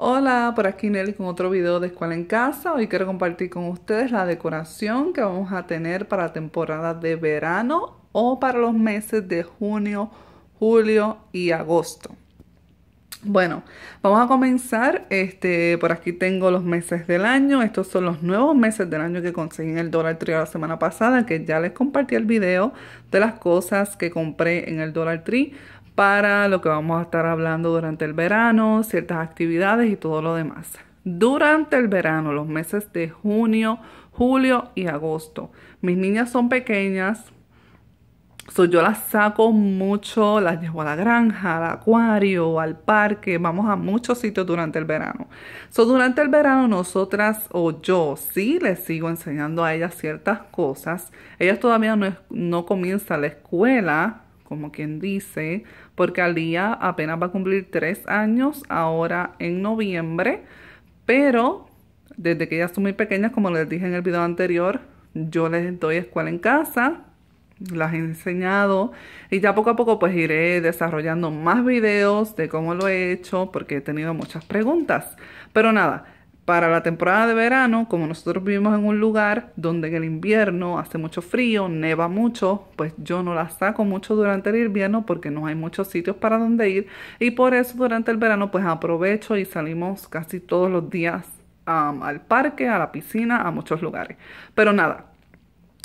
Hola, por aquí Nelly con otro video de Escuela en Casa. Hoy quiero compartir con ustedes la decoración que vamos a tener para la temporada de verano o para los meses de junio, julio y agosto. Bueno, vamos a comenzar. Este, por aquí tengo los meses del año. Estos son los nuevos meses del año que conseguí en el Dollar Tree la semana pasada, que ya les compartí el video de las cosas que compré en el Dollar Tree para lo que vamos a estar hablando durante el verano, ciertas actividades y todo lo demás. Durante el verano, los meses de junio, julio y agosto. Mis niñas son pequeñas, yo las saco mucho, las llevo a la granja, al acuario, al parque, vamos a muchos sitios durante el verano. So, durante el verano nosotras o yo sí les sigo enseñando a ellas ciertas cosas. Ellas todavía no, no comienzan la escuela, como quien dice, porque Alía apenas va a cumplir tres años ahora en noviembre, pero desde que ellas son muy pequeñas, como les dije en el video anterior, yo les doy escuela en casa, las he enseñado y ya poco a poco pues iré desarrollando más videos de cómo lo he hecho porque he tenido muchas preguntas. Pero nada, para la temporada de verano, como nosotros vivimos en un lugar donde en el invierno hace mucho frío, neva mucho, pues yo no la saco mucho durante el invierno porque no hay muchos sitios para donde ir y por eso durante el verano pues aprovecho y salimos casi todos los días al parque, a la piscina, a muchos lugares. Pero nada,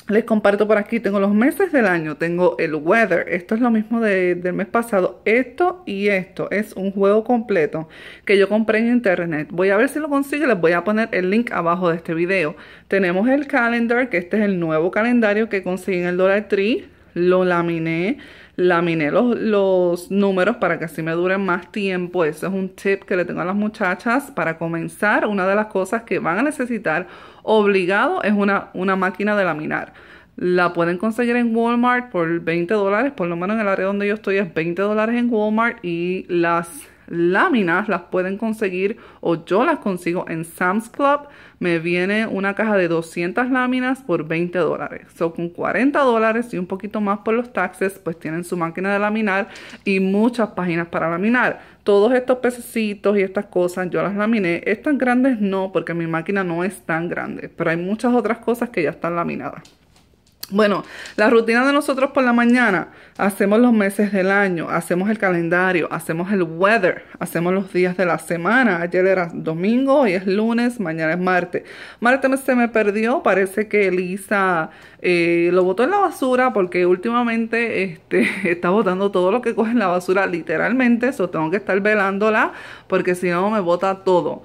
les comparto por aquí, tengo los meses del año, tengo el weather, esto es lo mismo del mes pasado, esto y esto, es un juego completo que yo compré en internet, voy a ver si lo consigo, les voy a poner el link abajo de este video. Tenemos el calendar, que este es el nuevo calendario que conseguí en el Dollar Tree, lo laminé, laminé los, los números para que así me duren más tiempo, ese es un tip que le tengo a las muchachas. Para comenzar, una de las cosas que van a necesitar obligado es una, una máquina de laminar. La pueden conseguir en Walmart por 20 dólares, por lo menos en el área donde yo estoy es 20 dólares en Walmart y las láminas las pueden conseguir o yo las consigo en Sam's Club. Me viene una caja de 200 láminas por 20 dólares. son con 40 dólares y un poquito más por los taxes, pues tienen su máquina de laminar y muchas páginas para laminar. Todos estos pececitos y estas cosas yo las laminé. Estas grandes no, porque mi máquina no es tan grande. Pero hay muchas otras cosas que ya están laminadas. Bueno, la rutina de nosotros por la mañana, hacemos los meses del año, hacemos el calendario, hacemos el weather, hacemos los días de la semana. Ayer era domingo, hoy es lunes, mañana es martes. Martes se me perdió, parece que Elisa eh, lo botó en la basura porque últimamente este, está botando todo lo que coge en la basura literalmente, eso tengo que estar velándola porque si no me bota todo.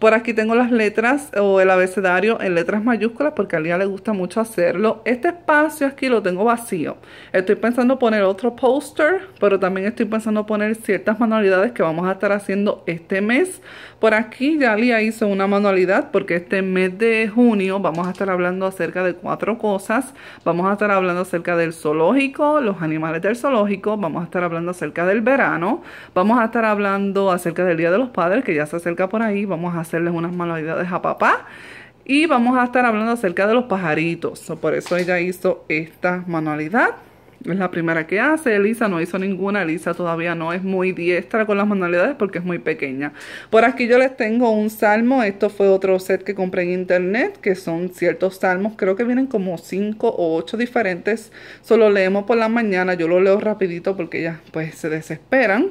Por aquí tengo las letras o el abecedario en letras mayúsculas porque a Lía le gusta mucho hacerlo. Este espacio aquí lo tengo vacío. Estoy pensando poner otro póster, pero también estoy pensando poner ciertas manualidades que vamos a estar haciendo este mes. Por aquí ya Lía hizo una manualidad porque este mes de junio vamos a estar hablando acerca de cuatro cosas. Vamos a estar hablando acerca del zoológico, los animales del zoológico. Vamos a estar hablando acerca del verano. Vamos a estar hablando acerca del Día de los Padres que ya se acerca por ahí. Vamos a hacerles unas manualidades a papá. Y vamos a estar hablando acerca de los pajaritos. por eso ella hizo esta manualidad. Es la primera que hace. Elisa no hizo ninguna. Elisa todavía no es muy diestra con las manualidades porque es muy pequeña. Por aquí yo les tengo un salmo. Esto fue otro set que compré en internet. Que son ciertos salmos. Creo que vienen como 5 o 8 diferentes. Solo leemos por la mañana. Yo lo leo rapidito porque ya pues se desesperan.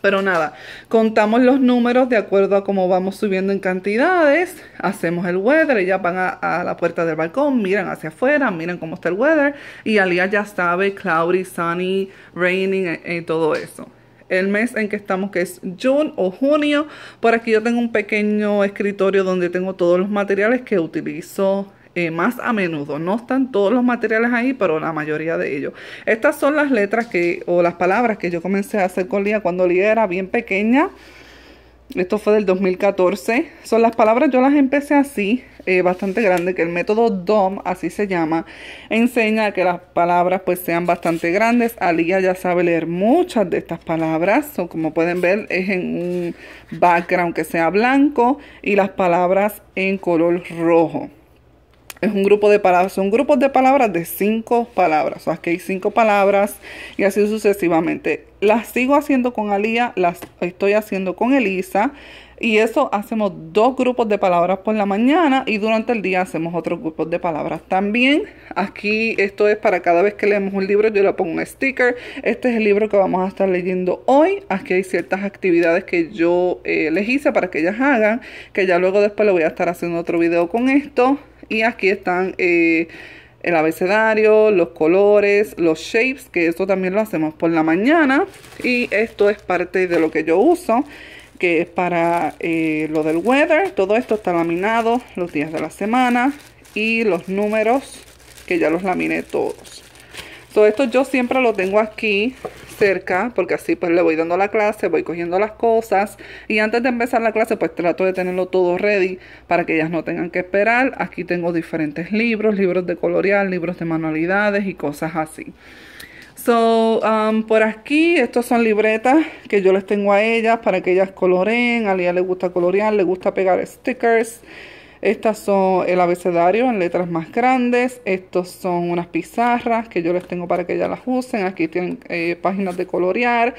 Pero nada, contamos los números de acuerdo a cómo vamos subiendo en cantidades, hacemos el weather, ellas van a, la puerta del balcón, miran hacia afuera, miran cómo está el weather y Alía ya sabe cloudy, sunny, raining y eh, eh, todo eso. El mes en que estamos, que es June o junio, por aquí yo tengo un pequeño escritorio donde tengo todos los materiales que utilizo eh, más a menudo. No están todos los materiales ahí, pero la mayoría de ellos. Estas son las letras que, o las palabras que yo comencé a hacer con Lía cuando Lía era bien pequeña. Esto fue del 2014. Son las palabras, yo las empecé así, eh, bastante grande, que el método DOM, así se llama, enseña que las palabras pues sean bastante grandes. Alía ya sabe leer muchas de estas palabras. O como pueden ver, es en un background que sea blanco y las palabras en color rojo. Es un grupo de palabras, son grupos de palabras de cinco palabras. O sea, que hay cinco palabras y así sucesivamente. Las sigo haciendo con Alía, las estoy haciendo con Elisa. Y eso hacemos dos grupos de palabras por la mañana y durante el día hacemos otros grupos de palabras. También aquí esto es para cada vez que leemos un libro yo le pongo un sticker. Este es el libro que vamos a estar leyendo hoy. Aquí hay ciertas actividades que yo eh, les hice para que ellas hagan. Que ya luego después le voy a estar haciendo otro video con esto. Y aquí están eh, el abecedario, los colores, los shapes, que esto también lo hacemos por la mañana. Y esto es parte de lo que yo uso, que es para eh, lo del weather. Todo esto está laminado, los días de la semana y los números, que ya los laminé todos. Todo esto yo siempre lo tengo aquí cerca, porque así pues le voy dando la clase, voy cogiendo las cosas y antes de empezar la clase pues trato de tenerlo todo ready para que ellas no tengan que esperar. Aquí tengo diferentes libros, libros de colorear, libros de manualidades y cosas así. So, um, por aquí, estos son libretas que yo les tengo a ellas para que ellas coloreen. A Lía le gusta colorear, le gusta pegar stickers. Estas son el abecedario en letras más grandes. Estos son unas pizarras que yo les tengo para que ellas las usen. Aquí tienen eh, páginas de colorear.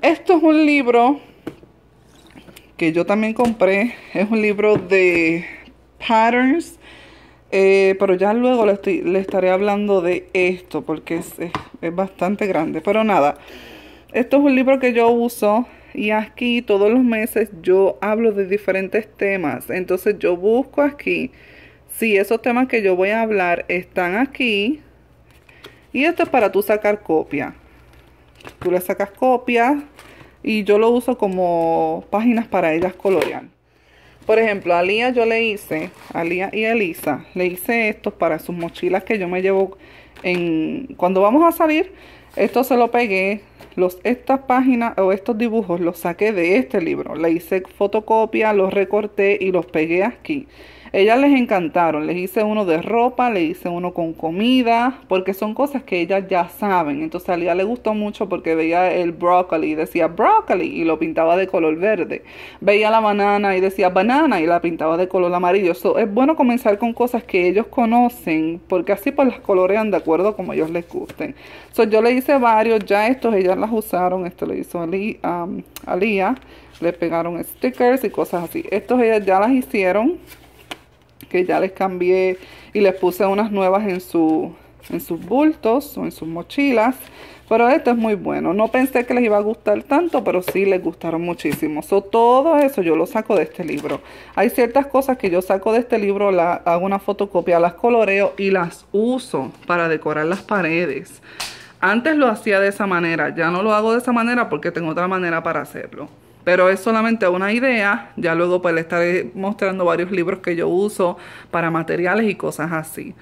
Esto es un libro que yo también compré. Es un libro de patterns. Eh, pero ya luego le, le, estaré hablando de esto porque es, es bastante grande. Pero nada, esto es un libro que yo uso y aquí todos los meses yo hablo de diferentes temas. Entonces yo busco aquí si esos temas que yo voy a hablar están aquí. Y esto es para tú sacar copia. Tú le sacas copia y yo lo uso como páginas para ellas colorear. Por ejemplo, a Lía yo le hice, a Lía y a Elisa, le hice estos para sus mochilas que yo me llevo en... Cuando vamos a salir, esto se lo pegué los, estas páginas o estos dibujos los saqué de este libro. Le hice fotocopia, los recorté y los pegué aquí. Ellas les encantaron. Les hice uno de ropa, le hice uno con comida, porque son cosas que ellas ya saben. Entonces a ella le gustó mucho porque veía el brócoli y decía brócoli y lo pintaba de color verde. Veía la banana y decía banana y la pintaba de color amarillo. es bueno comenzar con cosas que ellos conocen, porque así pues las colorean de acuerdo como ellos les gusten. So, yo le hice varios, ya estos ellas las usaron. Esto le hizo a, um, Lía. Le pegaron stickers y cosas así. Estos ellas ya las hicieron que ya les cambié y les puse unas nuevas en, su, en sus bultos o en sus mochilas. Pero esto es muy bueno. No pensé que les iba a gustar tanto, pero sí les gustaron muchísimo. Todo eso yo lo saco de este libro. Hay ciertas cosas que yo saco de este libro, la, hago una fotocopia, las coloreo y las uso para decorar las paredes. Antes lo hacía de esa manera, ya no lo hago de esa manera porque tengo otra manera para hacerlo. Pero es solamente una idea, ya luego pues le estaré mostrando varios libros que yo uso para materiales y cosas así.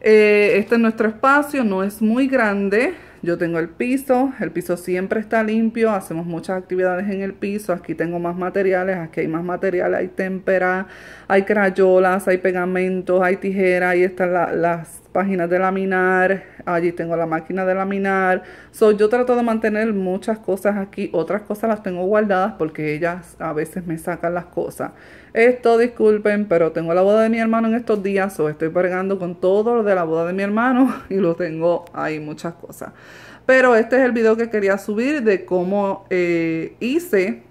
Eh, este es nuestro espacio, no es muy grande, yo tengo el piso, el piso siempre está limpio, hacemos muchas actividades en el piso, aquí tengo más materiales, aquí hay más materiales, hay témpera, hay crayolas, hay pegamentos, hay tijeras, ahí están las páginas de laminar, allí tengo la máquina de laminar, so, yo trato de mantener muchas cosas aquí, otras cosas las tengo guardadas porque ellas a veces me sacan las cosas. Esto disculpen, pero tengo la boda de mi hermano en estos días, o estoy pegando con todo lo de la boda de mi hermano y lo tengo ahí muchas cosas. Pero este es el video que quería subir de cómo eh, hice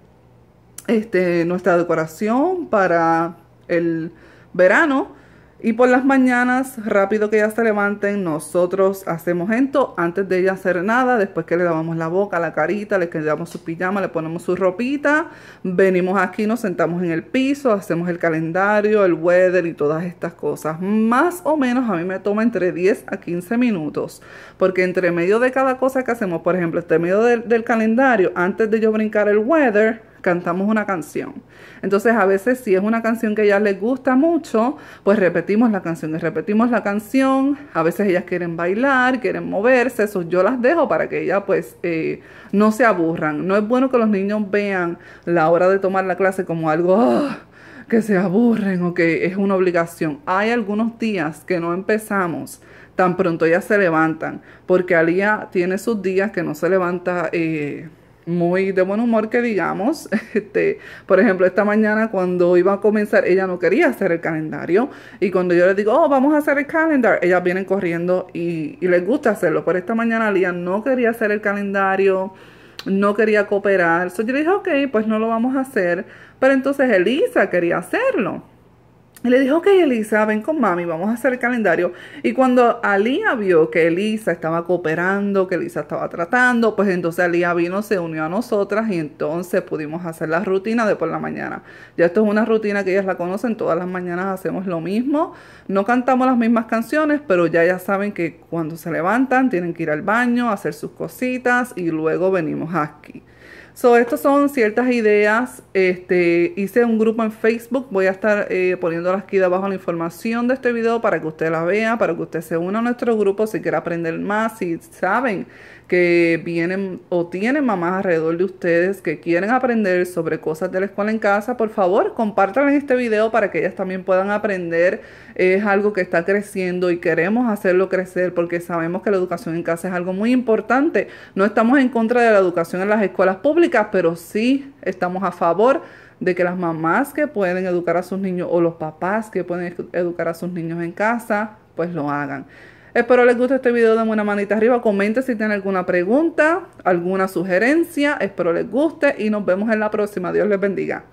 este, nuestra decoración para el verano. Y por las mañanas, rápido que ya se levanten, nosotros hacemos esto antes de ella hacer nada. Después que le lavamos la boca, la carita, le quedamos su pijama, le ponemos su ropita. Venimos aquí, nos sentamos en el piso, hacemos el calendario, el weather y todas estas cosas. Más o menos a mí me toma entre 10 a 15 minutos. Porque entre medio de cada cosa que hacemos, por ejemplo, entre medio del calendario, antes de yo brincar el weather, cantamos una canción. Entonces a veces si es una canción que a ellas les gusta mucho, pues repetimos la canción y repetimos la canción. A veces ellas quieren bailar, quieren moverse, eso yo las dejo para que ellas pues eh, no se aburran. No es bueno que los niños vean la hora de tomar la clase como algo... Ah, que se aburren o que es una obligación. Hay algunos días que no empezamos tan pronto ellas se levantan, porque Alía tiene sus días que no se levanta eh, muy de buen humor que digamos. Este, por ejemplo, esta mañana cuando iba a comenzar, ella no quería hacer el calendario. Y cuando yo le digo, oh, vamos a hacer el calendario, ellas vienen corriendo y, y les gusta hacerlo. Pero esta mañana Lía no quería hacer el calendario, no quería cooperar. Entonces yo le dije, ok, pues no lo vamos a hacer. Pero entonces Elisa quería hacerlo. Y le dijo, ok, Elisa, ven con mami, vamos a hacer el calendario. Y cuando Alía vio que Elisa estaba cooperando, que Elisa estaba tratando, pues entonces Alía vino, se unió a nosotras y entonces pudimos hacer la rutina de por la mañana. Ya esto es una rutina que ellas la conocen, todas las mañanas hacemos lo mismo. No cantamos las mismas canciones, pero ya ya saben que cuando se levantan tienen que ir al baño, hacer sus cositas y luego venimos aquí. So, estas son ciertas ideas. Este, hice un grupo en Facebook. Voy a estar eh, poniéndolas aquí debajo la información de este video para que usted la vea, para que usted se una a nuestro grupo si quiere aprender más. Si saben que vienen o tienen mamás alrededor de ustedes que quieren aprender sobre cosas de la escuela en casa, por favor, compártanlo en este video para que ellas también puedan aprender. Es algo que está creciendo y queremos hacerlo crecer porque sabemos que la educación en casa es algo muy importante. No estamos en contra de la educación en las escuelas públicas, pero sí estamos a favor de que las mamás que pueden educar a sus niños o los papás que pueden educar a sus niños en casa, pues lo hagan. Espero les guste este video, denme una manita arriba, comenten si tienen alguna pregunta, alguna sugerencia, espero les guste y nos vemos en la próxima. Dios les bendiga.